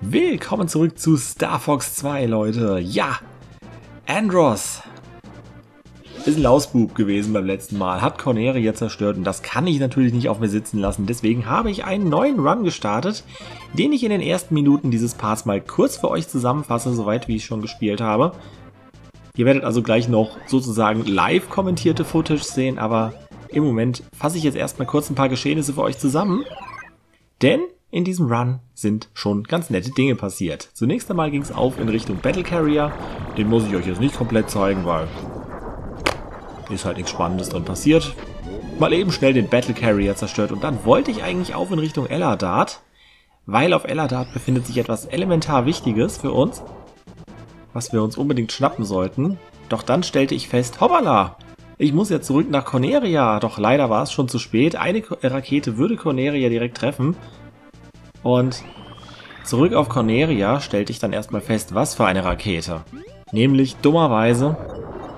Willkommen zurück zu Star Fox 2, Leute. Ja, Andros ist ein Lausbub gewesen beim letzten Mal, hat Corneria zerstört und das kann ich natürlich nicht auf mir sitzen lassen. Deswegen habe ich einen neuen Run gestartet, den ich in den ersten Minuten dieses Parts mal kurz für euch zusammenfasse, soweit wie ich schon gespielt habe. Ihr werdet also gleich noch sozusagen live kommentierte Footage sehen, aber im Moment fasse ich jetzt erstmal kurz ein paar Geschehnisse für euch zusammen. Denn in diesem Run sind schon ganz nette Dinge passiert. Zunächst einmal ging es auf in Richtung Battle Carrier. Den muss ich euch jetzt nicht komplett zeigen, weil ist halt nichts Spannendes drin passiert. Mal eben schnell den Battle Carrier zerstört und dann wollte ich eigentlich auf in Richtung Eladat, weil auf Eladat befindet sich etwas elementar Wichtiges für uns, was wir uns unbedingt schnappen sollten. Doch dann stellte ich fest, hoppala, ich muss ja zurück nach Corneria. Doch leider war es schon zu spät. Eine Rakete würde Corneria direkt treffen. Und zurück auf Corneria stellte ich dann erstmal fest, was für eine Rakete. Nämlich dummerweise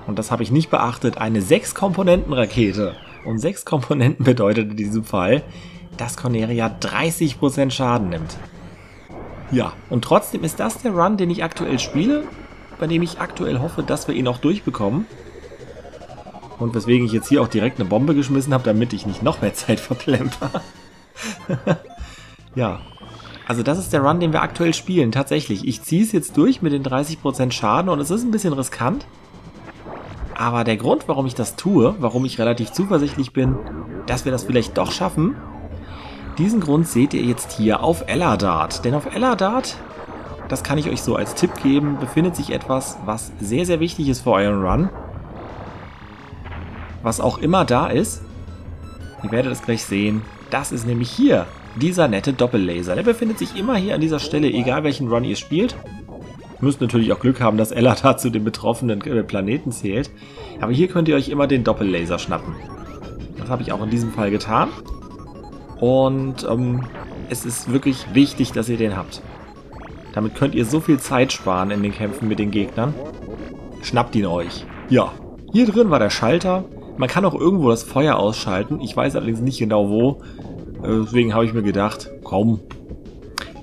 und das habe ich nicht beachtet, eine 6-Komponenten-Rakete. Und 6 Komponenten bedeutet in diesem Fall, dass Corneria 30% Schaden nimmt. Ja, und trotzdem ist das der Run, den ich aktuell spiele, bei dem ich aktuell hoffe, dass wir ihn auch durchbekommen. Und weswegen ich jetzt hier auch direkt eine Bombe geschmissen habe, damit ich nicht noch mehr Zeit verplemper. ja, also das ist der Run, den wir aktuell spielen, tatsächlich. Ich ziehe es jetzt durch mit den 30% Schaden und es ist ein bisschen riskant. Aber der Grund, warum ich das tue, warum ich relativ zuversichtlich bin, dass wir das vielleicht doch schaffen, diesen Grund seht ihr jetzt hier auf Eladat. Denn auf Eladat, das kann ich euch so als Tipp geben, befindet sich etwas, was sehr, sehr wichtig ist für euren Run. Was auch immer da ist, ihr werdet es gleich sehen, das ist nämlich hier dieser nette Doppellaser. Der befindet sich immer hier an dieser Stelle, egal welchen Run ihr spielt müsst natürlich auch Glück haben, dass Elatar zu den betroffenen äh, Planeten zählt. Aber hier könnt ihr euch immer den Doppellaser schnappen. Das habe ich auch in diesem Fall getan. Und ähm, es ist wirklich wichtig, dass ihr den habt. Damit könnt ihr so viel Zeit sparen in den Kämpfen mit den Gegnern. Schnappt ihn euch. Ja, hier drin war der Schalter. Man kann auch irgendwo das Feuer ausschalten. Ich weiß allerdings nicht genau wo. Äh, deswegen habe ich mir gedacht, komm,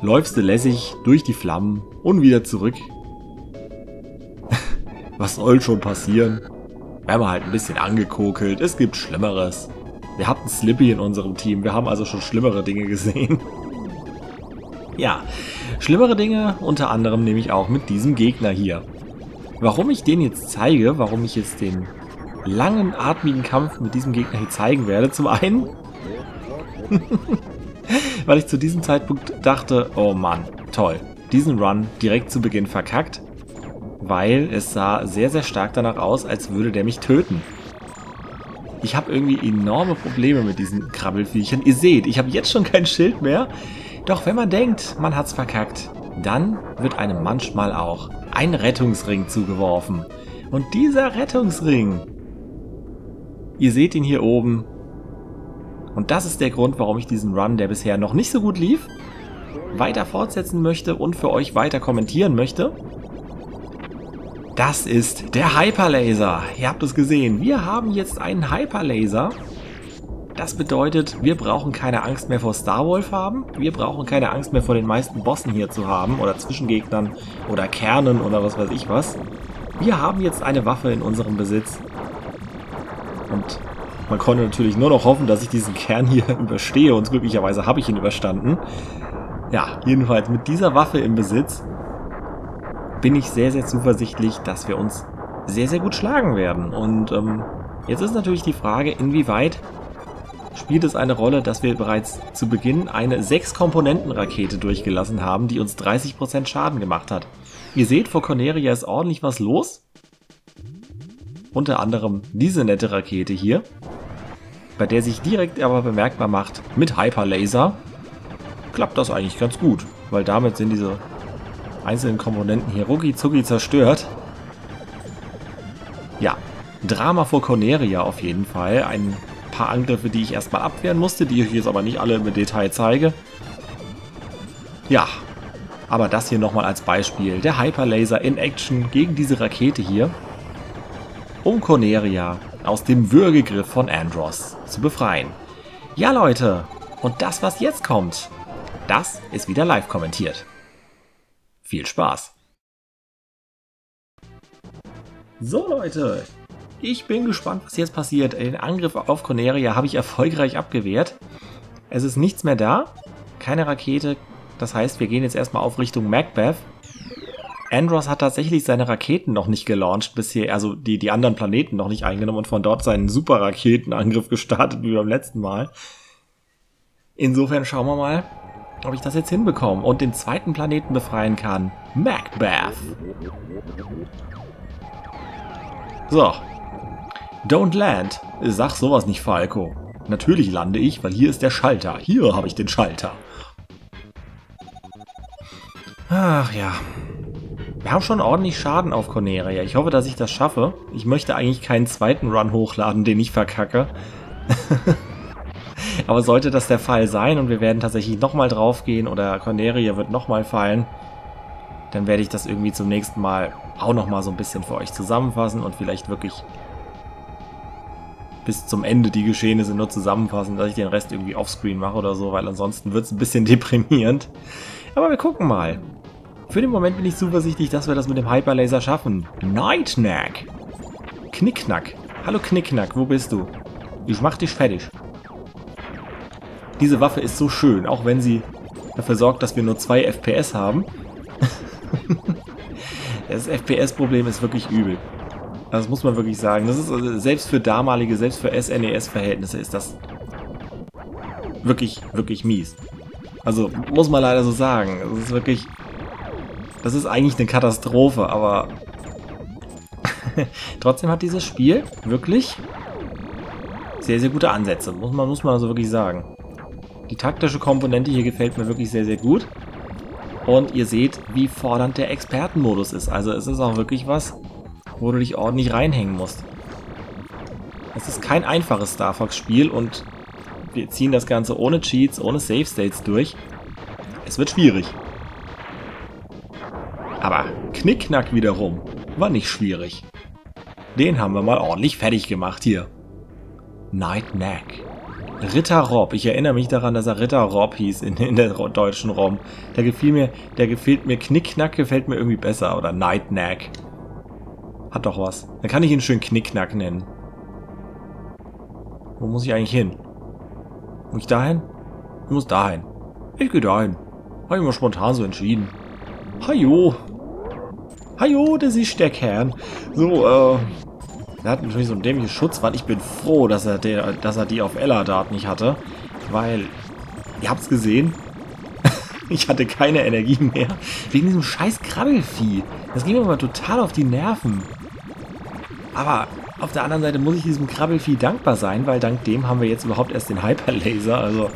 läufst du lässig durch die Flammen und wieder zurück. Was soll schon passieren? Wir haben halt ein bisschen angekokelt, es gibt Schlimmeres. Wir hatten Slippy in unserem Team, wir haben also schon schlimmere Dinge gesehen. ja, schlimmere Dinge unter anderem nämlich auch mit diesem Gegner hier. Warum ich den jetzt zeige, warum ich jetzt den langen, atmigen Kampf mit diesem Gegner hier zeigen werde, zum einen weil ich zu diesem Zeitpunkt dachte, oh Mann, toll, diesen Run direkt zu Beginn verkackt, weil es sah sehr, sehr stark danach aus, als würde der mich töten. Ich habe irgendwie enorme Probleme mit diesen Krabbelfiechern. Ihr seht, ich habe jetzt schon kein Schild mehr. Doch wenn man denkt, man hat's verkackt, dann wird einem manchmal auch ein Rettungsring zugeworfen. Und dieser Rettungsring, ihr seht ihn hier oben, und das ist der Grund, warum ich diesen Run, der bisher noch nicht so gut lief, weiter fortsetzen möchte und für euch weiter kommentieren möchte. Das ist der Hyperlaser. Ihr habt es gesehen. Wir haben jetzt einen Hyperlaser. Das bedeutet, wir brauchen keine Angst mehr vor Starwolf haben. Wir brauchen keine Angst mehr vor den meisten Bossen hier zu haben oder Zwischengegnern oder Kernen oder was weiß ich was. Wir haben jetzt eine Waffe in unserem Besitz. Und man konnte natürlich nur noch hoffen, dass ich diesen Kern hier überstehe und glücklicherweise habe ich ihn überstanden. Ja, jedenfalls mit dieser Waffe im Besitz bin ich sehr, sehr zuversichtlich, dass wir uns sehr, sehr gut schlagen werden. Und ähm, jetzt ist natürlich die Frage, inwieweit spielt es eine Rolle, dass wir bereits zu Beginn eine 6-Komponenten-Rakete durchgelassen haben, die uns 30% Schaden gemacht hat. Ihr seht, vor Corneria ist ordentlich was los. Unter anderem diese nette Rakete hier bei der sich direkt aber bemerkbar macht, mit Hyperlaser klappt das eigentlich ganz gut, weil damit sind diese einzelnen Komponenten hier rucki zucki zerstört. Ja, Drama vor Corneria auf jeden Fall. Ein paar Angriffe, die ich erstmal abwehren musste, die ich jetzt aber nicht alle im Detail zeige. Ja, aber das hier nochmal als Beispiel. Der Hyperlaser in Action gegen diese Rakete hier. Um Corneria aus dem Würgegriff von Andros zu befreien. Ja Leute, und das was jetzt kommt, das ist wieder live kommentiert. Viel Spaß! So Leute, ich bin gespannt, was jetzt passiert. Den Angriff auf Corneria habe ich erfolgreich abgewehrt. Es ist nichts mehr da, keine Rakete. Das heißt, wir gehen jetzt erstmal auf Richtung Macbeth. Andros hat tatsächlich seine Raketen noch nicht gelauncht bisher, also die, die anderen Planeten noch nicht eingenommen und von dort seinen Super-Raketenangriff gestartet wie beim letzten Mal. Insofern schauen wir mal, ob ich das jetzt hinbekomme und den zweiten Planeten befreien kann. Macbeth. So. Don't land. Sag sowas nicht, Falco. Natürlich lande ich, weil hier ist der Schalter. Hier habe ich den Schalter. Ach ja. Wir haben schon ordentlich Schaden auf Corneria. Ich hoffe, dass ich das schaffe. Ich möchte eigentlich keinen zweiten Run hochladen, den ich verkacke. Aber sollte das der Fall sein und wir werden tatsächlich nochmal draufgehen oder Corneria wird nochmal fallen, dann werde ich das irgendwie zum nächsten Mal auch nochmal so ein bisschen für euch zusammenfassen und vielleicht wirklich bis zum Ende die Geschehnisse nur zusammenfassen, dass ich den Rest irgendwie offscreen mache oder so, weil ansonsten wird es ein bisschen deprimierend. Aber wir gucken mal. Für den Moment bin ich zuversichtlich, dass wir das mit dem Hyperlaser schaffen. Nightnack. Knickknack. Hallo Knickknack, wo bist du? Ich mach dich fertig. Diese Waffe ist so schön, auch wenn sie dafür sorgt, dass wir nur zwei FPS haben. das FPS-Problem ist wirklich übel. Das muss man wirklich sagen. Das ist also, selbst für damalige, selbst für SNES-Verhältnisse ist das wirklich, wirklich mies. Also muss man leider so sagen. Das ist wirklich das ist eigentlich eine Katastrophe, aber trotzdem hat dieses Spiel wirklich sehr, sehr gute Ansätze, muss man, muss man also wirklich sagen. Die taktische Komponente hier gefällt mir wirklich sehr, sehr gut. Und ihr seht, wie fordernd der Expertenmodus ist. Also es ist auch wirklich was, wo du dich ordentlich reinhängen musst. Es ist kein einfaches Star Fox Spiel und wir ziehen das Ganze ohne Cheats, ohne Save States durch. Es wird schwierig. Aber Knickknack wiederum war nicht schwierig. Den haben wir mal ordentlich fertig gemacht hier. Night Knack. Ritter Rob. Ich erinnere mich daran, dass er Ritter Rob hieß in, in der deutschen ROM. Der gefiel mir, der gefällt mir Knickknack gefällt mir irgendwie besser. Oder Night Knack. Hat doch was. Dann kann ich ihn schön Knickknack nennen. Wo muss ich eigentlich hin? Muss ich dahin? Ich muss dahin. Ich gehe dahin. Habe ich mal spontan so entschieden. Hajo. Hajo, das ist der Kern. So, äh... Er hat natürlich so ein dämliches Schutzwand. Ich bin froh, dass er, der, dass er die auf Eladat nicht hatte. Weil, ihr habt es gesehen, ich hatte keine Energie mehr. Wegen diesem scheiß Krabbelvieh. Das ging mir aber total auf die Nerven. Aber auf der anderen Seite muss ich diesem Krabbelvieh dankbar sein, weil dank dem haben wir jetzt überhaupt erst den Hyperlaser. Also,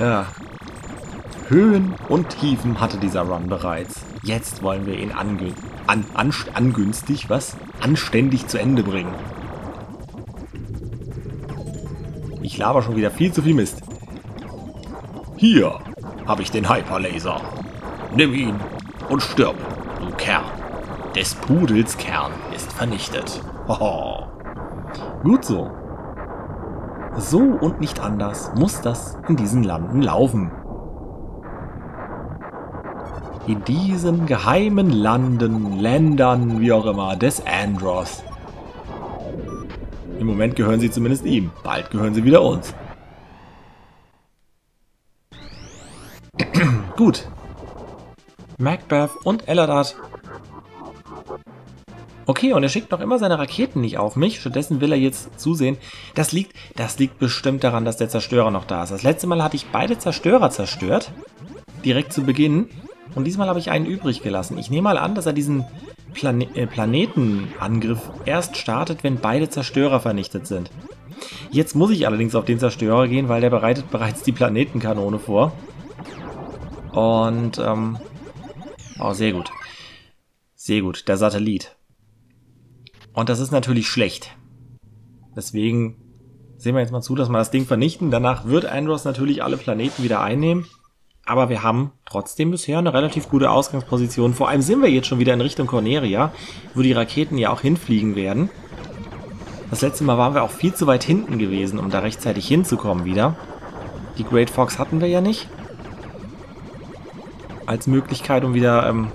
ja, Höhen und Tiefen hatte dieser Run bereits. Jetzt wollen wir ihn angün an, an, angünstig, was? Anständig zu Ende bringen. Ich laber schon wieder viel zu viel Mist. Hier habe ich den Hyperlaser. Nimm ihn und stirb, du Kern. Des Pudels Kern ist vernichtet. Hoho. Gut so. So und nicht anders muss das in diesen Landen laufen in diesen geheimen Landen, Ländern, wie auch immer, des Andros. Im Moment gehören sie zumindest ihm. Bald gehören sie wieder uns. Gut. Macbeth und Eladat. Okay, und er schickt noch immer seine Raketen nicht auf mich. Stattdessen will er jetzt zusehen. Das liegt, das liegt bestimmt daran, dass der Zerstörer noch da ist. Das letzte Mal hatte ich beide Zerstörer zerstört. Direkt zu Beginn. Und diesmal habe ich einen übrig gelassen. Ich nehme mal an, dass er diesen Plane äh, Planetenangriff erst startet, wenn beide Zerstörer vernichtet sind. Jetzt muss ich allerdings auf den Zerstörer gehen, weil der bereitet bereits die Planetenkanone vor. Und, ähm... Oh, sehr gut. Sehr gut, der Satellit. Und das ist natürlich schlecht. Deswegen sehen wir jetzt mal zu, dass wir das Ding vernichten. Danach wird Andros natürlich alle Planeten wieder einnehmen. Aber wir haben trotzdem bisher eine relativ gute Ausgangsposition. Vor allem sind wir jetzt schon wieder in Richtung Corneria, wo die Raketen ja auch hinfliegen werden. Das letzte Mal waren wir auch viel zu weit hinten gewesen, um da rechtzeitig hinzukommen wieder. Die Great Fox hatten wir ja nicht. als Möglichkeit, um wieder ähm,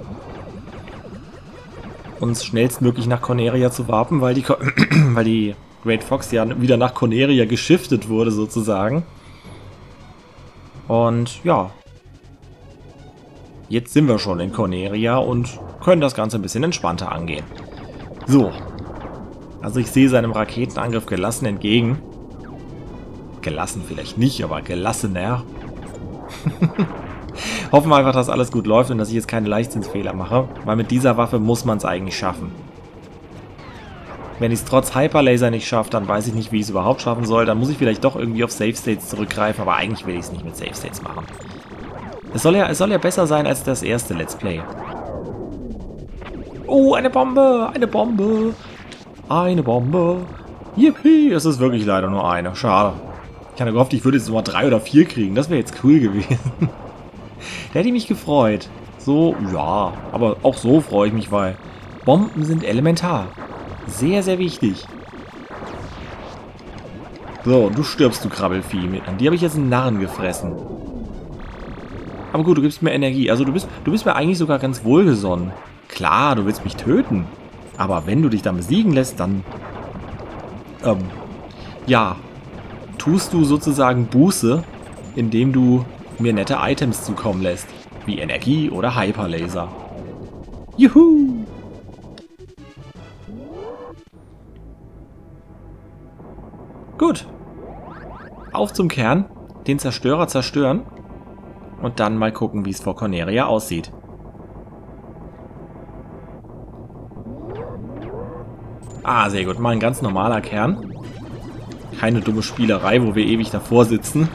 uns schnellstmöglich nach Corneria zu warpen, weil die, weil die Great Fox ja wieder nach Corneria geschiftet wurde sozusagen. Und ja, jetzt sind wir schon in Corneria und können das Ganze ein bisschen entspannter angehen. So, also ich sehe seinem Raketenangriff gelassen entgegen. Gelassen vielleicht nicht, aber gelassener. Hoffen wir einfach, dass alles gut läuft und dass ich jetzt keine Leichtsinnsfehler mache, weil mit dieser Waffe muss man es eigentlich schaffen. Wenn ich es trotz Hyperlaser nicht schaffe, dann weiß ich nicht, wie ich es überhaupt schaffen soll. Dann muss ich vielleicht doch irgendwie auf Safe States zurückgreifen, aber eigentlich will ich es nicht mit Safe States machen. Es soll, ja, es soll ja besser sein als das erste Let's Play. Oh, eine Bombe! Eine Bombe! Eine Bombe! Yippie! Es ist wirklich leider nur eine. Schade. Ich hatte gehofft, ich würde jetzt Nummer drei oder vier kriegen. Das wäre jetzt cool gewesen. da hätte ich mich gefreut. So, ja. Aber auch so freue ich mich, weil Bomben sind elementar. Sehr, sehr wichtig. So, du stirbst, du Krabbelvieh. An dir habe ich jetzt einen Narren gefressen. Aber gut, du gibst mir Energie. Also du bist, du bist mir eigentlich sogar ganz wohlgesonnen. Klar, du willst mich töten. Aber wenn du dich dann besiegen lässt, dann... Ähm, ja, tust du sozusagen Buße, indem du mir nette Items zukommen lässt, wie Energie oder Hyperlaser. Juhu! Gut. Auf zum Kern, den Zerstörer zerstören und dann mal gucken, wie es vor Corneria aussieht. Ah, sehr gut. Mal ein ganz normaler Kern keine dumme Spielerei, wo wir ewig davor sitzen.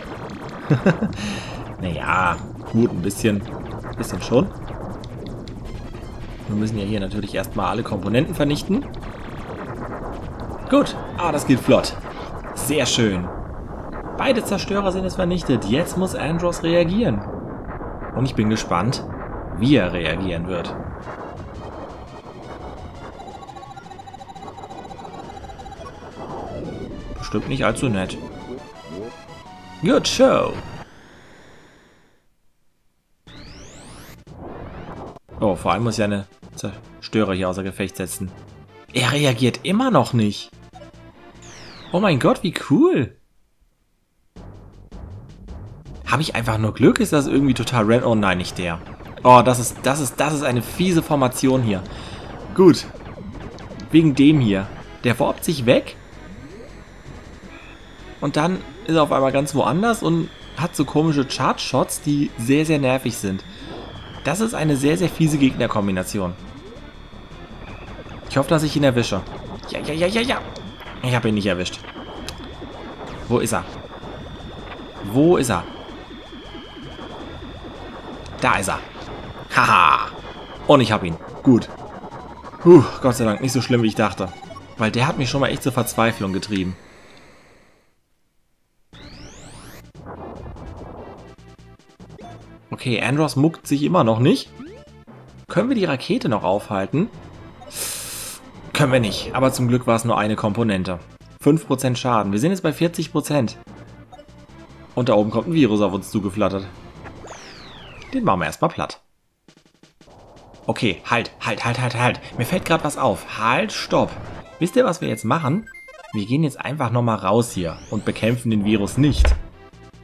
naja, gut, ein bisschen, ein bisschen schon. Wir müssen ja hier natürlich erstmal alle Komponenten vernichten. Gut, ah, das geht flott. Sehr schön. Beide Zerstörer sind jetzt vernichtet. Jetzt muss Andros reagieren. Und ich bin gespannt, wie er reagieren wird. bestimmt nicht allzu nett. Good show. Oh, vor allem muss ich eine Zerstörer hier außer Gefecht setzen. Er reagiert immer noch nicht. Oh mein Gott, wie cool. Habe ich einfach nur Glück? Ist das irgendwie total random? Oh nein, nicht der. Oh, das ist, das ist, das ist eine fiese Formation hier. Gut. Wegen dem hier. Der warbt sich weg und dann ist er auf einmal ganz woanders und hat so komische Charge-Shots, die sehr, sehr nervig sind. Das ist eine sehr, sehr fiese Gegnerkombination. Ich hoffe, dass ich ihn erwische. Ja, ja, ja, ja, ja. Ich habe ihn nicht erwischt. Wo ist er? Wo ist er? Da ist er. Haha. Und ich habe ihn. Gut. Puh, Gott sei Dank, nicht so schlimm, wie ich dachte. Weil der hat mich schon mal echt zur Verzweiflung getrieben. Okay, Andros muckt sich immer noch nicht. Können wir die Rakete noch aufhalten? Können wir nicht, aber zum Glück war es nur eine Komponente. 5% Schaden. Wir sind jetzt bei 40%. Und da oben kommt ein Virus auf uns zugeflattert. Den machen wir erstmal platt. Okay, halt, halt, halt, halt, halt. Mir fällt gerade was auf. Halt, stopp. Wisst ihr, was wir jetzt machen? Wir gehen jetzt einfach nochmal raus hier und bekämpfen den Virus nicht.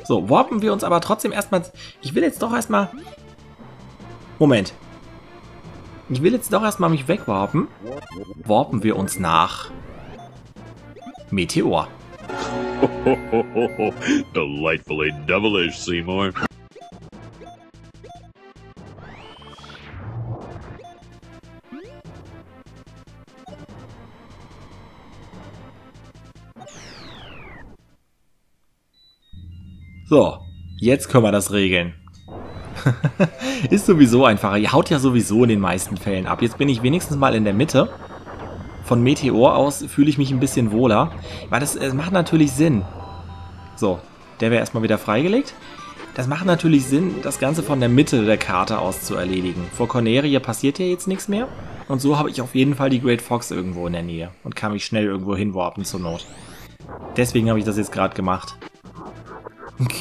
So, warpen wir uns aber trotzdem erstmal... Ich will jetzt doch erstmal... Moment. Ich will jetzt doch erstmal mich wegwarpen. Warpen wir uns nach... Meteor. Delightfully devilish, Seymour. So, jetzt können wir das regeln. ist sowieso einfacher. Ihr haut ja sowieso in den meisten Fällen ab. Jetzt bin ich wenigstens mal in der Mitte. Von Meteor aus fühle ich mich ein bisschen wohler. Weil das, das macht natürlich Sinn. So, der wäre erstmal wieder freigelegt. Das macht natürlich Sinn, das Ganze von der Mitte der Karte aus zu erledigen. Vor Corneria passiert ja jetzt nichts mehr. Und so habe ich auf jeden Fall die Great Fox irgendwo in der Nähe. Und kann mich schnell irgendwo hinwarpen zur Not. Deswegen habe ich das jetzt gerade gemacht.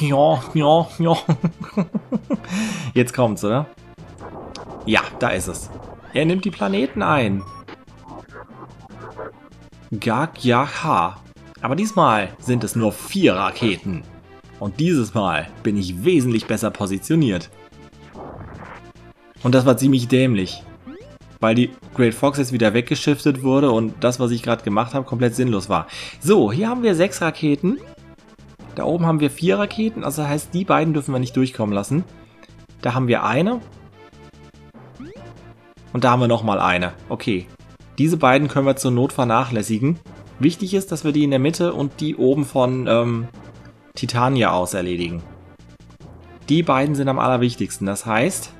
Ja, ja, ja. Jetzt kommt's, oder? Ja, da ist es. Er nimmt die Planeten ein. Gagyaha. Aber diesmal sind es nur vier Raketen. Und dieses Mal bin ich wesentlich besser positioniert. Und das war ziemlich dämlich. Weil die Great Fox jetzt wieder weggeschiftet wurde und das, was ich gerade gemacht habe, komplett sinnlos war. So, hier haben wir sechs Raketen. Da oben haben wir vier Raketen, also das heißt, die beiden dürfen wir nicht durchkommen lassen. Da haben wir eine. Und da haben wir nochmal eine. Okay. Diese beiden können wir zur Not vernachlässigen. Wichtig ist, dass wir die in der Mitte und die oben von ähm, Titania aus erledigen. Die beiden sind am allerwichtigsten. Das heißt...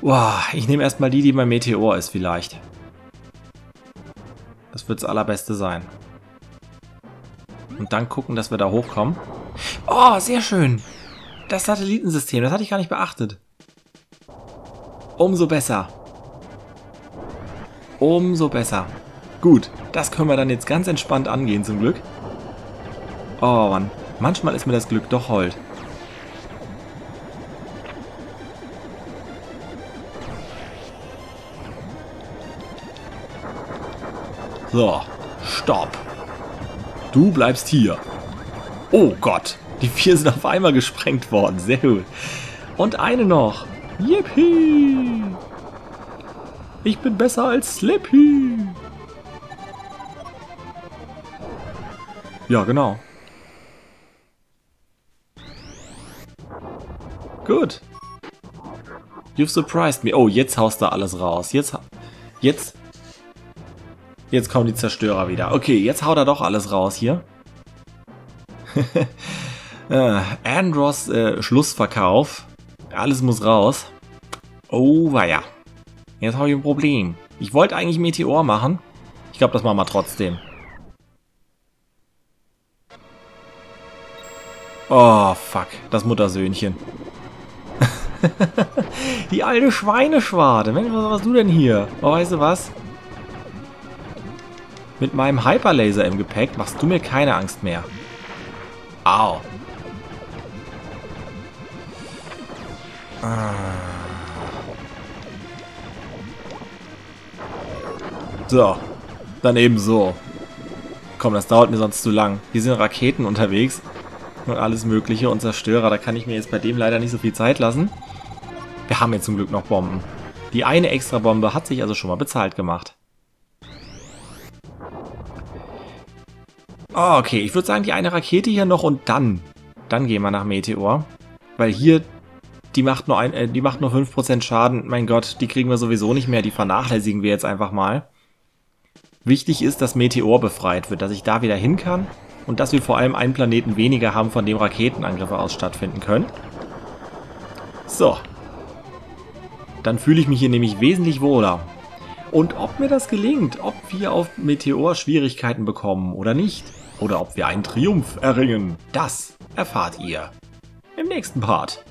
Boah, ich nehme erstmal die, die beim Meteor ist vielleicht. Das wird das allerbeste sein. Und dann gucken, dass wir da hochkommen. Oh, sehr schön. Das Satellitensystem, das hatte ich gar nicht beachtet. Umso besser. Umso besser. Gut, das können wir dann jetzt ganz entspannt angehen zum Glück. Oh Mann, manchmal ist mir das Glück doch hold. So, stopp. Du bleibst hier. Oh Gott, die vier sind auf einmal gesprengt worden. Sehr gut. Und eine noch. Yippie! Ich bin besser als Slippy. Ja, genau. Gut. You've surprised me. Oh, jetzt haust du alles raus. Jetzt, jetzt, jetzt kommen die Zerstörer wieder. Okay, jetzt haut er doch alles raus hier. äh, Andros äh, Schlussverkauf. Alles muss raus. Oh, ja. Jetzt habe ich ein Problem. Ich wollte eigentlich Meteor machen. Ich glaube, das machen wir trotzdem. Oh, fuck. Das Muttersöhnchen. Die alte Schweineschwarte. Was machst du denn hier? Oh, weißt du was? Mit meinem Hyperlaser im Gepäck machst du mir keine Angst mehr. Au. Ah. So. Dann eben so. Komm, das dauert mir sonst zu lang. Hier sind Raketen unterwegs. Und alles mögliche und Zerstörer. Da kann ich mir jetzt bei dem leider nicht so viel Zeit lassen. Wir haben jetzt zum Glück noch Bomben. Die eine extra Bombe hat sich also schon mal bezahlt gemacht. Oh, okay. Ich würde sagen, die eine Rakete hier noch und dann. Dann gehen wir nach Meteor. Weil hier, die macht nur, ein, äh, die macht nur 5% Schaden. Mein Gott, die kriegen wir sowieso nicht mehr. Die vernachlässigen wir jetzt einfach mal. Wichtig ist, dass Meteor befreit wird, dass ich da wieder hin kann und dass wir vor allem einen Planeten weniger haben, von dem Raketenangriffe aus stattfinden können. So. Dann fühle ich mich hier nämlich wesentlich wohler. Und ob mir das gelingt, ob wir auf Meteor Schwierigkeiten bekommen oder nicht, oder ob wir einen Triumph erringen, das erfahrt ihr im nächsten Part.